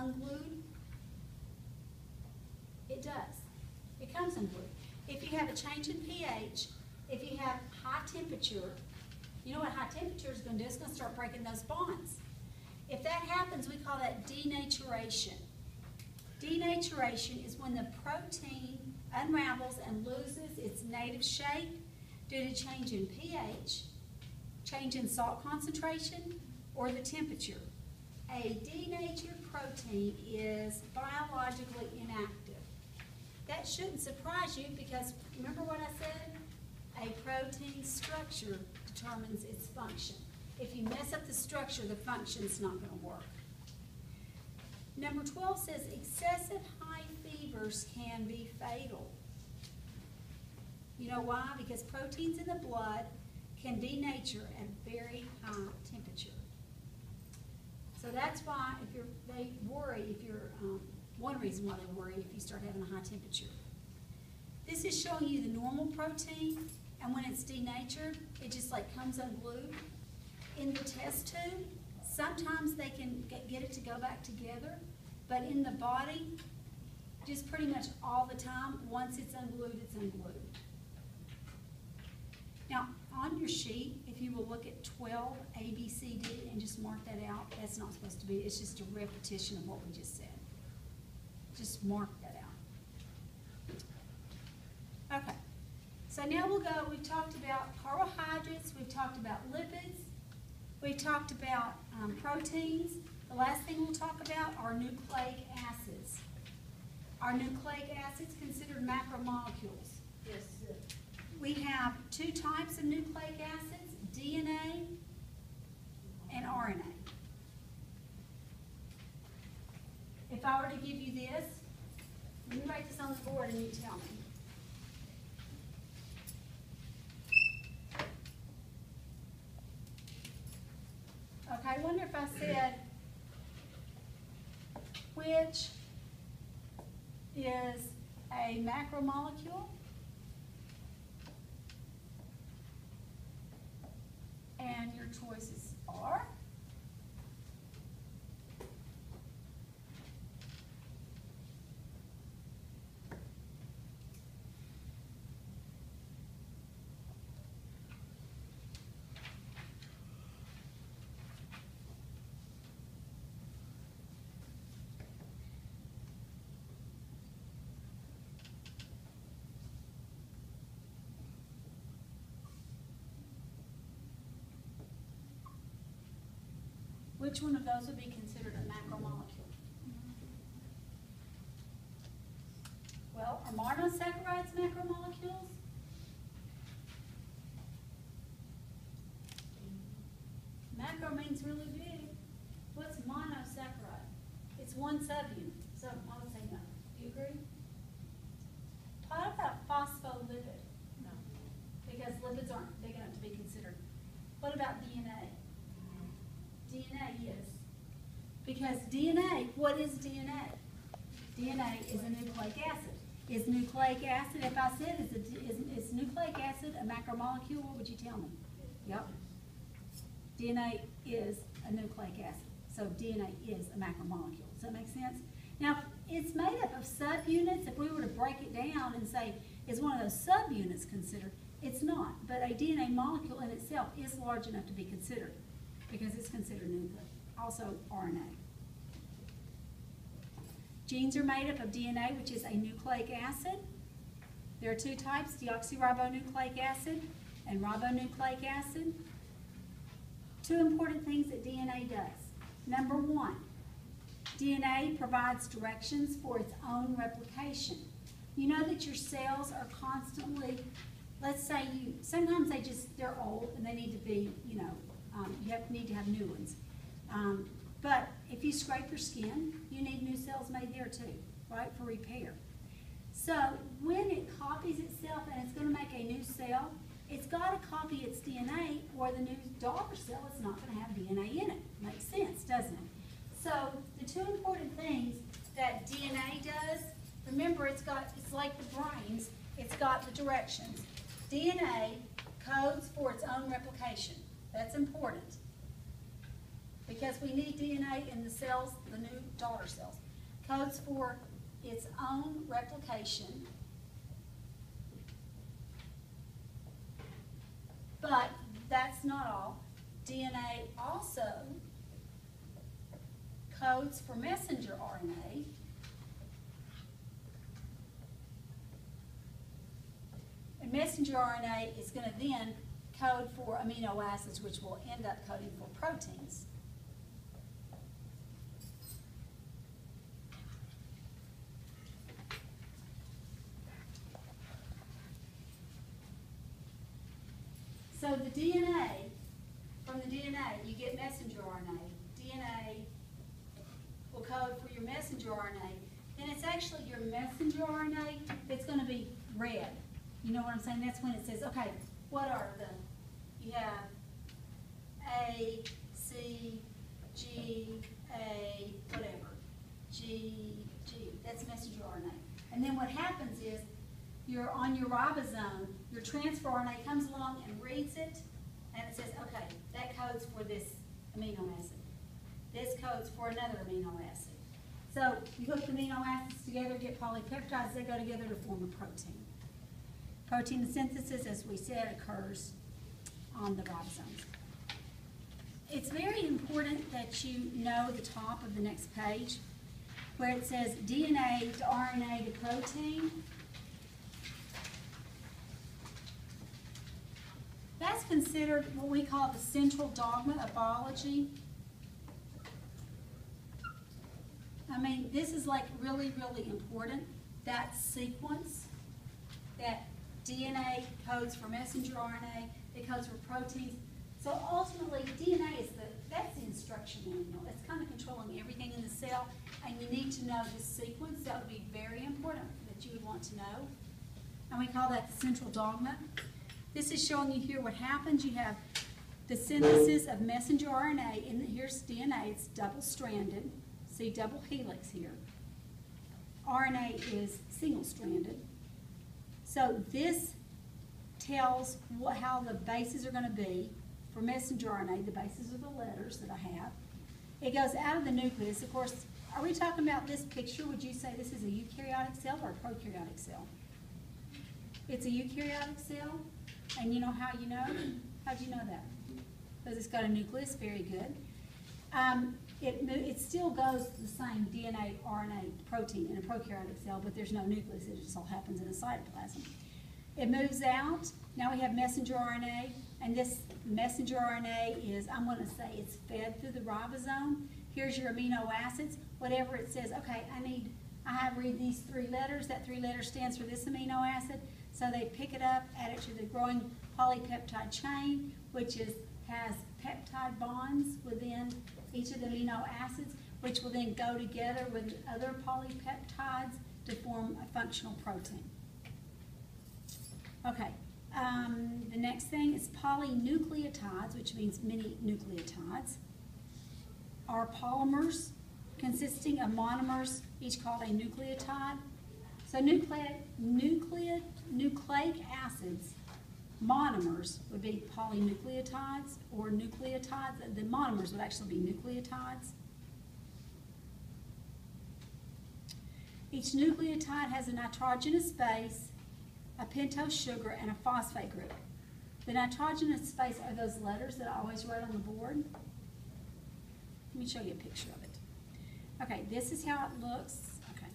unglued? It does. It comes unglued. If you have a change in pH, if you have high temperature, you know what high temperature is gonna do? It's gonna start breaking those bonds. If that happens, we call that denaturation. Denaturation is when the protein unravels and loses its native shape due to change in pH, change in salt concentration, or the temperature. A denatured protein is biologically inactive. That shouldn't surprise you because remember what I said? A protein structure determines its function. If you mess up the structure, the function's not gonna work. Number twelve says excessive high fevers can be fatal. You know why? Because proteins in the blood can denature at very high temperature. So that's why if you're, they worry if you're, um, one reason why they worry if you start having a high temperature. This is showing you the normal protein, and when it's denatured, it just like comes unglued. In the test tube, sometimes they can get, get it to go back together, but in the body, just pretty much all the time, once it's unglued, it's unglued. Now, on your sheet, if you will look at twelve, A, B, C, D, and just mark that out, that's not supposed to be, it's just a repetition of what we just said. Just mark that out. Okay, so now we'll go, we've talked about carbohydrates, we've talked about lipids, we've talked about, um, proteins. The last thing we'll talk about are nucleic acids. Are nucleic acids considered macromolecules? Yes. We have two types of nucleic acids, DNA and RNA. If I were to give you this, let me write this on the board and you tell me. Okay, I wonder if I said, which is a macromolecule? And your choices are? Which one of those would be considered a macromolecule? Well, are monosaccharides macromolecules? Macro means really big. What's monosaccharide? It's one subunit, so I would say no. Do you agree? What about phospholipid? No. Because lipids aren't big enough to be considered. What about DNA? DNA is. Because DNA, what is DNA? DNA is a nucleic acid. Is nucleic acid, if I said, is, is nucleic acid a macromolecule, what would you tell me? Yep. DNA is a nucleic acid, so DNA is a macromolecule. Does that make sense? Now, it's made up of subunits. If we were to break it down and say, is one of those subunits considered? It's not, but a DNA molecule in itself is large enough to be considered because it's considered nucleic, also RNA. Genes are made up of DNA, which is a nucleic acid. There are two types, deoxyribonucleic acid and ribonucleic acid. Two important things that DNA does. Number one, DNA provides directions for its own replication. You know that your cells are constantly, let's say you, sometimes they just, they're old and they need to be, you know, um, you have, need to have new ones. Um, but if you scrape your skin, you need new cells made there too, right, for repair. So when it copies itself and it's gonna make a new cell, it's gotta copy its DNA or the new daughter cell is not gonna have DNA in it. Makes sense, doesn't it? So the two important things that DNA does, remember it's got, it's like the brains, it's got the directions. DNA codes for its own replication. That's important. Because we need DNA in the cells, the new daughter cells. Codes for its own replication. But that's not all. DNA also codes for messenger RNA. And messenger RNA is going to then code for amino acids, which will end up coding for proteins. So the DNA, from the DNA, you get messenger RNA. DNA will code for your messenger RNA. And it's actually your messenger RNA that's going to be read. You know what I'm saying? That's when it says, okay, what are the, you have A, C, G, A, whatever, G, G, that's messenger RNA. And then what happens is, you're on your ribosome, your transfer RNA comes along and reads it, and it says, okay, that codes for this amino acid. This codes for another amino acid. So you hook the amino acids together, get polypeptides, they go together to form a protein. Protein synthesis, as we said, occurs on the ribosomes. It's very important that you know the top of the next page where it says DNA to RNA to protein. That's considered what we call the central dogma of biology. I mean, this is like really, really important, that sequence, that DNA codes for messenger RNA, it codes for proteins. So ultimately, DNA is the, that's the instruction manual. It's kind of controlling everything in the cell, and you need to know this sequence. That would be very important that you would want to know. And we call that the central dogma. This is showing you here what happens. You have the synthesis of messenger RNA, and here's DNA, it's double-stranded. See double helix here. RNA is single-stranded. So this tells what, how the bases are going to be for messenger RNA. The bases are the letters that I have. It goes out of the nucleus. Of course, are we talking about this picture? Would you say this is a eukaryotic cell or a prokaryotic cell? It's a eukaryotic cell. And you know how you know? How do you know that? Because it's got a nucleus. Very good. Um, it, it still goes the same DNA, RNA, protein in a prokaryotic cell, but there's no nucleus. It just all happens in a cytoplasm. It moves out. Now we have messenger RNA, and this messenger RNA is, I'm going to say it's fed through the ribosome. Here's your amino acids. Whatever it says, okay, I need, I have read these three letters. That three letters stands for this amino acid. So they pick it up, add it to the growing polypeptide chain, which is has peptide bonds within each of the amino acids, which will then go together with other polypeptides to form a functional protein. Okay, um, the next thing is polynucleotides, which means many nucleotides, are polymers consisting of monomers, each called a nucleotide. So nucleic, nucleic, nucleic acids monomers would be polynucleotides or nucleotides. The monomers would actually be nucleotides. Each nucleotide has a nitrogenous base, a pentose sugar, and a phosphate group. The nitrogenous base are those letters that I always write on the board. Let me show you a picture of it. Okay, this is how it looks. Okay.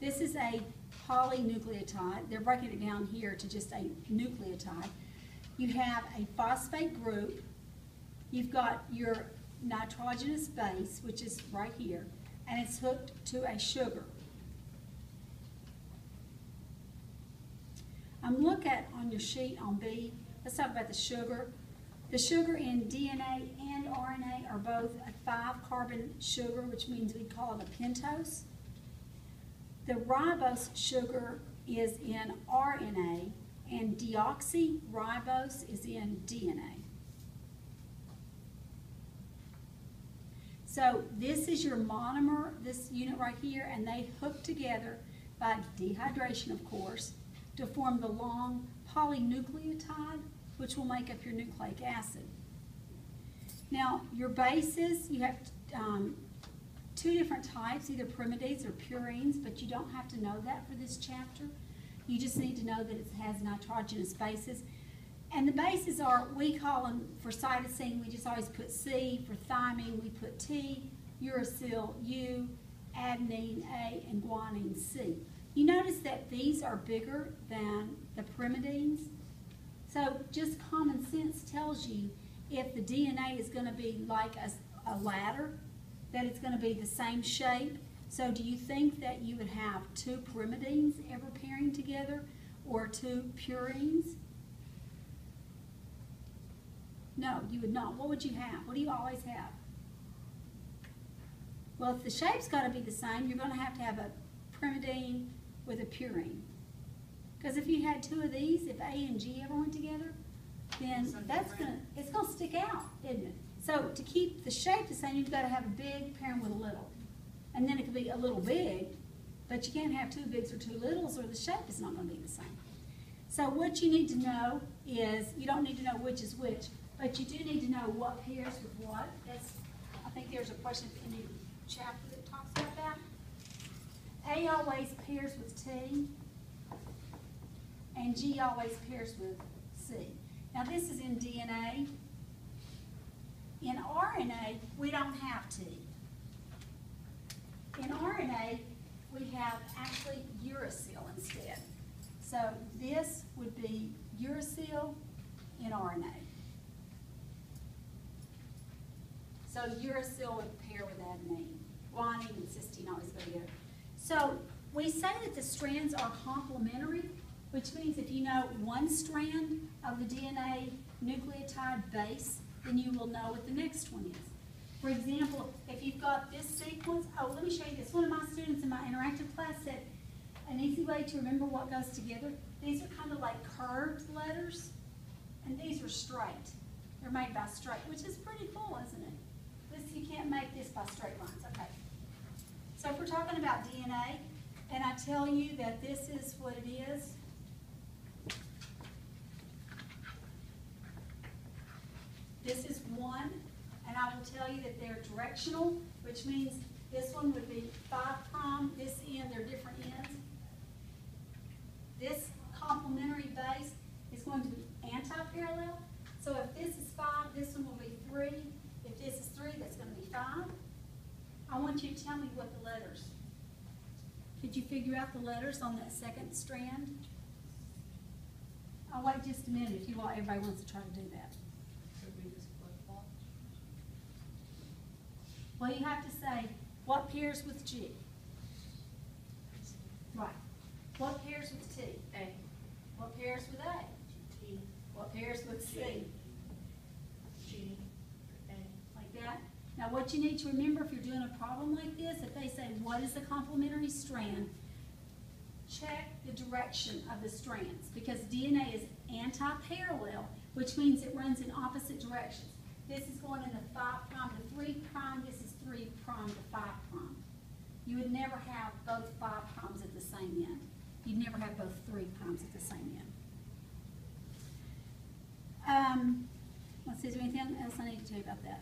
This is a polynucleotide. They're breaking it down here to just a nucleotide. You have a phosphate group. You've got your nitrogenous base, which is right here, and it's hooked to a sugar. I'm um, look at on your sheet on B, let's talk about the sugar. The sugar in DNA and RNA are both a five carbon sugar, which means we call it a pentose. The ribose sugar is in RNA and deoxyribose is in DNA. So this is your monomer, this unit right here, and they hook together by dehydration, of course, to form the long polynucleotide, which will make up your nucleic acid. Now, your bases, you have um, two different types, either pyrimidines or purines, but you don't have to know that for this chapter. You just need to know that it has nitrogenous bases. And the bases are, we call them, for cytosine, we just always put C, for thymine, we put T, uracil, U, adenine, A, and guanine, C. You notice that these are bigger than the pyrimidines? So just common sense tells you if the DNA is gonna be like a, a ladder, that it's gonna be the same shape. So do you think that you would have two pyrimidines ever pairing together or two purines? No, you would not. What would you have? What do you always have? Well, if the shape's gotta be the same, you're gonna have to have a pyrimidine with a purine. Because if you had two of these, if A and G ever went together, then Something that's gonna, it's gonna stick out, isn't it? So to keep the shape the same, you've gotta have a big pairing with a little. And then it could be a little big, but you can't have two bigs or two littles, or the shape is not gonna be the same. So what you need to know is, you don't need to know which is which, but you do need to know what pairs with what. That's, I think there's a question in the chapter that talks about that. A always pairs with T, and G always pairs with C. Now, this is in DNA. In RNA, we don't have T. In RNA, we have actually uracil instead. So this would be uracil in RNA. So uracil would pair with adenine. Guanine and cysteine always go together. So we say that the strands are complementary, which means if you know one strand of the DNA nucleotide base, then you will know what the next one is. For example, if you've got this sequence, oh, let me show you this. One of my students in my interactive class said, an easy way to remember what goes together, these are kind of like curved letters, and these are straight. They're made by straight, which is pretty cool, isn't it? This, you can't make this by straight lines, okay. So if we're talking about DNA, and I tell you that this is what it is, this is one, and I will tell you that they're directional, which means this one would be five prime, this end, they're different ends. This complementary base is going to be anti-parallel, so if this is five, this one will be three. If this is three, that's gonna be five. I want you to tell me what the letters. Could you figure out the letters on that second strand? I'll wait just a minute if you want, everybody wants to try to do that. Could we just flip flop? Well, you have to say, what pairs with G? Right. What pairs with T? A. What pairs with A? T. What pairs with C? G. A. Like that? Now, what you need to remember if you're doing a problem like this, if they say, what is the complementary strand? Check the direction of the strands, because DNA is anti-parallel, which means it runs in opposite directions. This is going in the five prime to three prime, this is three prime to five prime. You would never have both five primes at the same end. You'd never have both three primes at the same end. Um, let's see, is there anything else I need to tell you about that?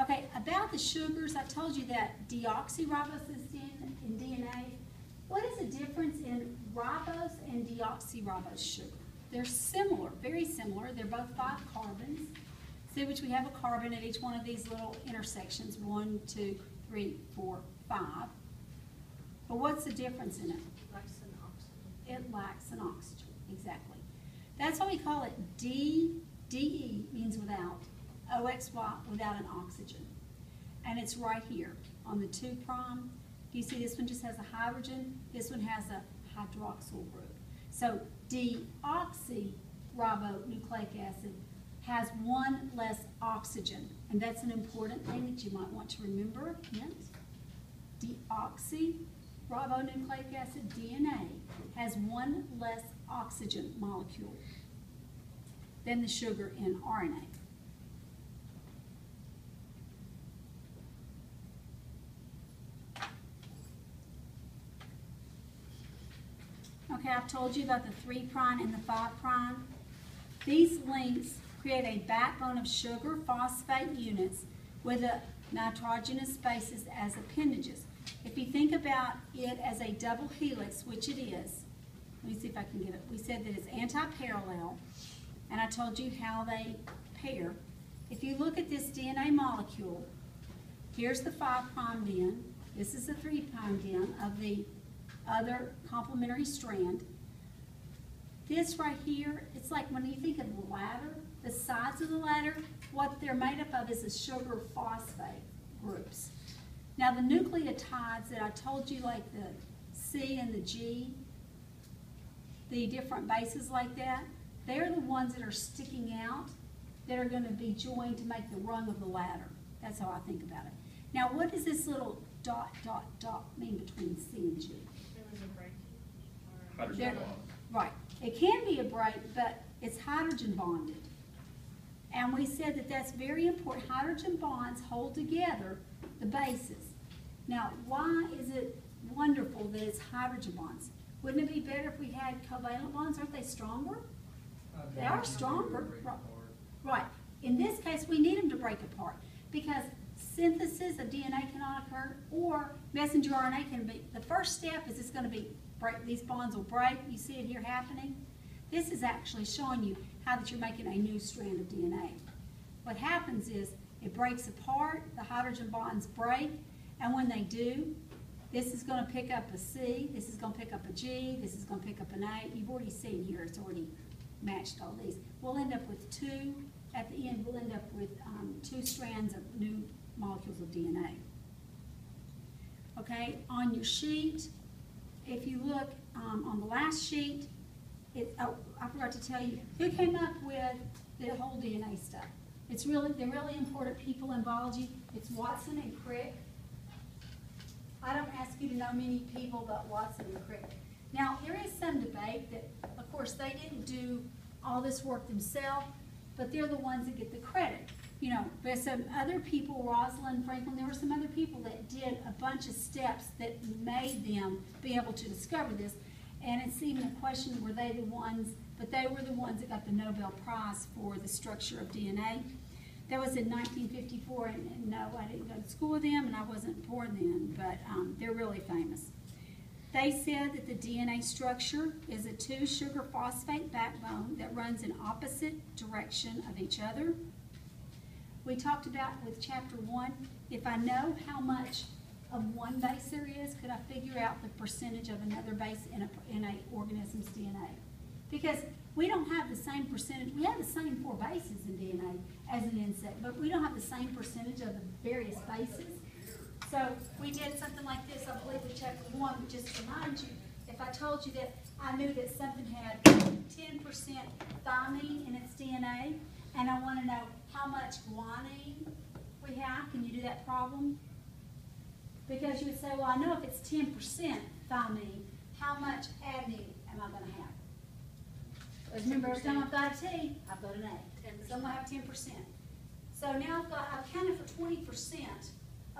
Okay, about the sugars, I told you that deoxyribosine in DNA. What is the difference in ribose and deoxyribose sugar? They're similar, very similar. They're both five carbons. See which we have a carbon at each one of these little intersections, one, two, three, four, five. But what's the difference in it? It Lacks an oxygen. It lacks an oxygen, exactly. That's why we call it D, DE means without, OXY without an oxygen. And it's right here on the two prime. Do you see this one just has a hydrogen, this one has a hydroxyl group. So deoxyribonucleic acid has one less oxygen, and that's an important thing that you might want to remember. Deoxyribonucleic acid, DNA, has one less oxygen molecule than the sugar in RNA. Okay, I've told you about the three prime and the five prime. These links create a backbone of sugar phosphate units with a nitrogenous bases as appendages. If you think about it as a double helix, which it is, let me see if I can get it. We said that it's anti-parallel, and I told you how they pair. If you look at this DNA molecule, here's the five prime din, this is the three prime din of the other complementary strand. This right here, it's like when you think of the ladder, the sides of the ladder, what they're made up of is the sugar phosphate groups. Now, the nucleotides that I told you, like the C and the G, the different bases like that, they're the ones that are sticking out that are gonna be joined to make the rung of the ladder. That's how I think about it. Now, what does this little dot, dot, dot mean between C and G? There a break. Hydrogen There- bond. Right, it can be a break, but it's hydrogen bonded. And we said that that's very important, hydrogen bonds hold together the bases. Now, why is it wonderful that it's hydrogen bonds? Wouldn't it be better if we had covalent bonds, aren't they stronger? They are stronger, right. Right, in this case, we need them to break apart, because synthesis of DNA cannot occur, or messenger RNA can be, the first step is it's gonna be, break, these bonds will break, you see it here happening? This is actually showing you how that you're making a new strand of DNA. What happens is, it breaks apart, the hydrogen bonds break, and when they do, this is gonna pick up a C, this is gonna pick up a G, this is gonna pick up an A, you've already seen here, it's already matched all these. We'll end up with two, at the end, we'll end up with, um, two strands of new molecules of DNA. Okay, on your sheet, if you look, um, on the last sheet, it, oh, I forgot to tell you, who came up with the whole DNA stuff? It's really, they're really important people in biology, it's Watson and Crick. I don't ask you to know many people but Watson and Crick. Now, there is some debate that, of course, they didn't do all this work themselves, but they're the ones that get the credit. You know, there's some other people, Rosalind Franklin, there were some other people that did a bunch of steps that made them be able to discover this. And it's even a question, were they the ones, but they were the ones that got the Nobel Prize for the structure of DNA. That was in nineteen fifty-four, and, and no, I didn't go to school with them, and I wasn't born then, but, um, they're really famous. They said that the DNA structure is a two sugar phosphate backbone that runs in opposite direction of each other. We talked about with chapter one, if I know how much of one base there is, could I figure out the percentage of another base in a, in a organism's DNA? Because we don't have the same percentage, we have the same four bases in DNA as an insect, but we don't have the same percentage of the various bases. So we did something like this, I believe chapter one, just to remind you, if I told you that I knew that something had ten percent thymine in its DNA, and I wanna know how much guanine we have, can you do that problem? Because you would say, well, I know if it's ten percent thymine, how much adenine am I gonna have? Because remember, every time I've got a T, I've got an A. So I'm gonna have ten percent. So now I've got, I've counted for twenty percent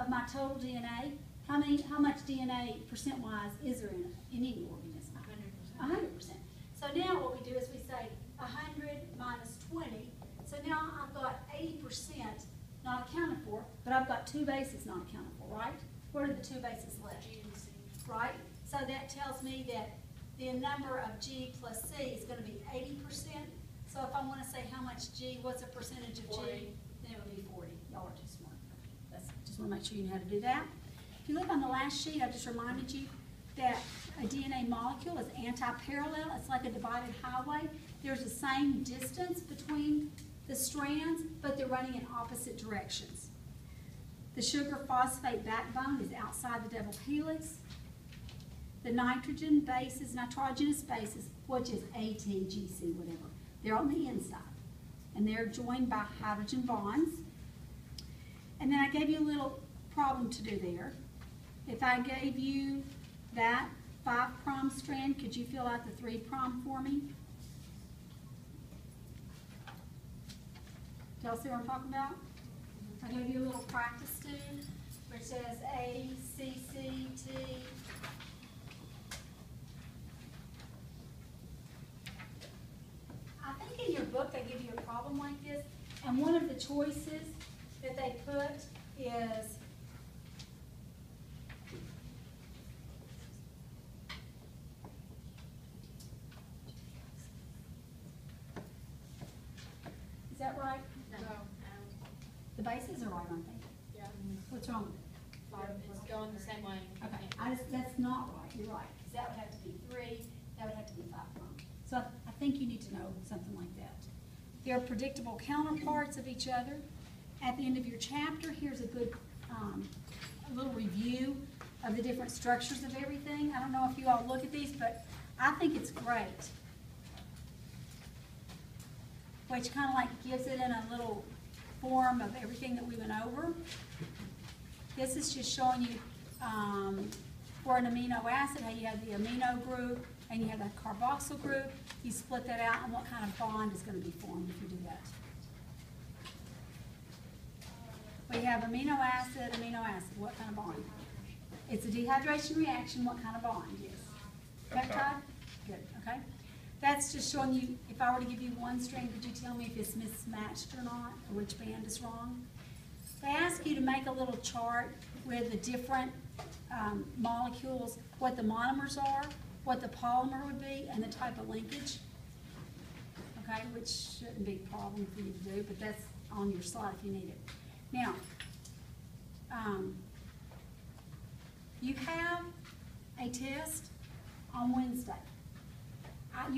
of my total DNA. How many, how much DNA percent-wise is there in, in any organism? Hundred percent. Hundred percent. So now what we do is we say a hundred minus twenty, so now I've got eighty percent not accounted for, but I've got two bases not accounted for, right? Where are the two bases left? G and C. right? So that tells me that the number of G plus C is gonna be eighty percent. So if I wanna say how much G, what's a percentage of G? Then it would be forty. Y'all are too smart. That's, just wanna make sure you know how to do that. If you look on the last sheet, I just reminded you that a DNA molecule is anti-parallel. It's like a divided highway. There's the same distance between the strands, but they're running in opposite directions. The sugar phosphate backbone is outside the double helix. The nitrogen bases, nitrogenous bases, which is ATGC, whatever, they're on the inside. And they're joined by hydrogen bonds. And then I gave you a little problem to do there. If I gave you that five prime strand, could you fill out the three prime for me? Do y'all see what I'm talking about? I gave you a little practice where it says A, C, C, T. I think in your book, they give you a problem like this, And one of the choices that they put Is that right? No, um, The bases are right, aren't they? yeah, What's wrong with it? it's going the same way. Okay, I just, that's right, because that would have to be three, that would have to be five prong. So I, I think you need to know something like that. They're predictable counterparts of each other. At the end of your chapter, here's a good, um, a little review of the different structures of everything. I don't know if you all look at these, but I think it's great. Which kind of like gives it in a little form of everything that we went over. This is just showing you, um, for an amino acid, how you have the amino group and you have the carboxyl group. You split that out and what kind of bond is gonna be formed if you do that. We have amino acid, amino acid, what kind of bond? It's a dehydration reaction, what kind of bond, yes? Peptide? Good, okay. That's just showing you, if I were to give you one string, could you tell me if it's mismatched or not, or which band is wrong? They ask you to make a little chart with the different um, molecules, what the monomers are, what the polymer would be, and the type of linkage. Okay, which shouldn't be a problem for you to do, but that's on your slide if you need it. Now, um, you have a test on Wednesday. I-